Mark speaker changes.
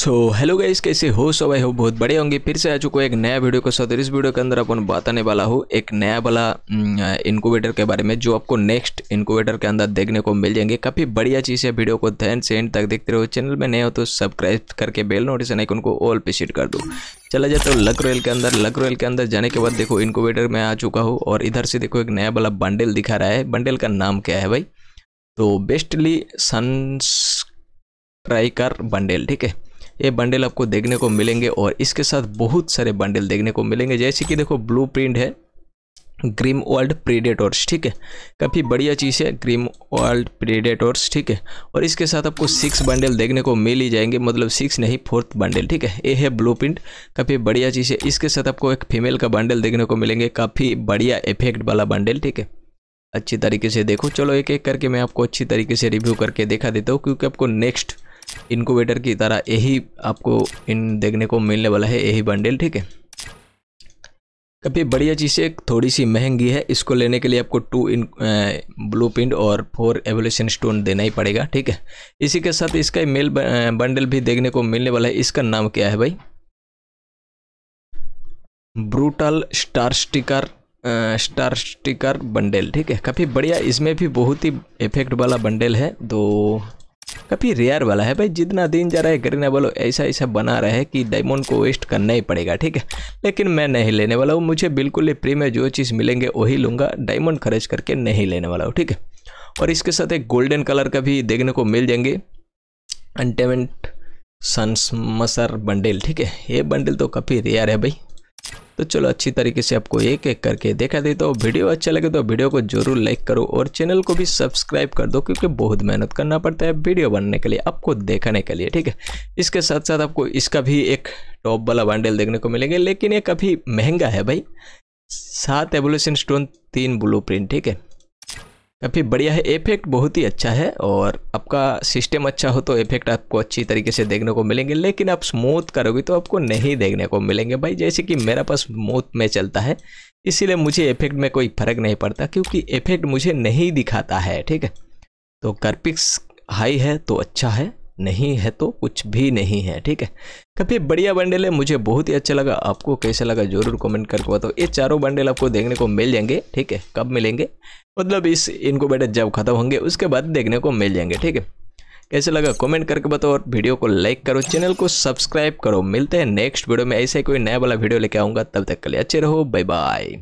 Speaker 1: So hello guys कैसे हो? सब हो बहुत बड़े होंगे। फिर से आ चुका एक नया वीडियो के साथ। इस वीडियो के अंदर अपन बताने वाला हूँ एक नया वाला इनक्यूबेटर के बारे में, जो आपको नेक्स्ट इनक्यूबेटर के अंदर देखने को मिल जाएँगे। काफ़ी बढ़िया चीज़ है वीडियो को। ध्यान से एंड तक देखते रहो। चैनल में नए हो तो सब्सक्राइब करके बेल नोटिफिकेशन आइकन को ऑल पे सीट कर दो। चला जाता हूँ लक रोयल के अंदर। लक रोयल के अंदर जाने के बाद देखो इनक्यूबेटर में आ चुका हूँ। और इधर से देखो, एक नया वाला बंडल दिखा रहा है। बंडल का नाम क्या है भाई? तो बेस्टली सन्स ट्राइकर बंडल ठीक है? ये बंडल आपको देखने को मिलेंगे और इसके साथ बहुत सारे बंडल देखने को मिलेंगे। जैसे कि देखो ब्लू है ग्रीम वर्ल्ड प्रीडेटर्स ठीक है? काफ़ी बढ़िया चीज़ है ग्रीम वर्ल्ड प्रीडेटर्स ठीक है? और इसके साथ आपको सिक्स बंडल देखने को मिल ही जाएँगे मतलब सिक्स नहीं फोर्थ बंडल ठीक है? ये है ब्लू प्रिंट काफ़ी बढ़िया चीज़ है। इसके साथ आपको एक फीमेल का बंडल देखने को मिलेंगे, काफ़ी बढ़िया इफ़ेक्ट वाला बंडल ठीक है? अच्छी तरीके से देखो। चलो एक एक करके मैं आपको अच्छी तरीके से रिव्यू करके दिखा देता हूँ, क्योंकि आपको नेक्स्ट इनक्यूबेटर की तरह यही आपको इन देखने को मिलने वाला है, यही बंडल ठीक है? काफ़ी बढ़िया चीज़ है थोड़ी सी महँगी है, इसको लेने के लिए आपको टू इन ब्लू प्रिंट और फोर एवोल्यूशन स्टोन देना ही पड़ेगा, ठीक है? इसी के साथ इसका मेल बंडल भी देखने को मिलने वाला है, इसका नाम क्या है भाई? Brutal star sticker star sticker bundle ठीक है? काफ़ी बढ़िया, इसमें भी बहुत ही इफ़ेक्ट वाला बंडल है तो काफ़ी रेयर वाला है भाई, जितना दिन जा रहा है करीना बोलो, ऐसा ऐसा बना रहा है कि डायमंड को वेस्ट करना ही पड़ेगा, ठीक है? लेकिन मैं नहीं लेने वाला हूँ, मुझे बिल्कुल ही फ्री में जो चीज़ मिलेंगे वही लूँगा डायमंड खर्च करके नहीं लेने वाला हूँ, ठीक है? और इसके साथ एक गोल्डन कलर का भी देखने को मिल जाएँगे अंटेमेंट सन्स मसर बंडल ठीक है? ये बंडल तो काफ़ी रेयर है भाई। तो चलो अच्छी तरीके से आपको एक एक करके देखा देता हूँ वीडियो अच्छा लगे तो वीडियो को ज़रूर लाइक करो और चैनल को भी सब्सक्राइब कर दो क्योंकि बहुत मेहनत करना पड़ता है वीडियो बनने के लिए, आपको देखने के लिए, ठीक है? इसके साथ साथ आपको इसका भी एक टॉप वाला बंडल देखने को मिलेंगे, लेकिन ये काफ़ी महँगा है भाई। सात एवोल्यूशन स्टोन तीन ब्लू ठीक है? काफ़ी बढ़िया है इफ़ेक्ट बहुत ही अच्छा है और आपका सिस्टम अच्छा हो तो इफ़ेक्ट आपको अच्छी तरीके से देखने को मिलेंगे। लेकिन आप स्मूथ करोगे तो आपको नहीं देखने को मिलेंगे। भाई, जैसे कि मेरा पास स्मूथ में चलता है, इसीलिए मुझे इफ़ेक्ट में कोई फ़र्क नहीं पड़ता क्योंकि इफ़ेक्ट मुझे नहीं दिखाता है, ठीक है? तो कर्पिक्स हाई है तो अच्छा है। नहीं है तो कुछ भी नहीं है, ठीक है? काफ़ी बढ़िया बंडल है, मुझे बहुत ही अच्छा लगा। आपको कैसा लगा ज़रूर कमेंट करके बताओ। ये चारों बंडल आपको देखने को मिल जाएँगे, ठीक है? कब मिलेंगे? मतलब इस इनक्यूबेटर जब खत्म होंगे, उसके बाद देखने को मिल जाएँगे, ठीक है? कैसे लगा कमेंट करके बताओ और वीडियो को लाइक करो चैनल को सब्सक्राइब करो। मिलते हैं नेक्स्ट वीडियो में। ऐसे कोई नया वाला वीडियो लेके आऊँगा। तब तक के लिए अच्छे रहो बाय बाय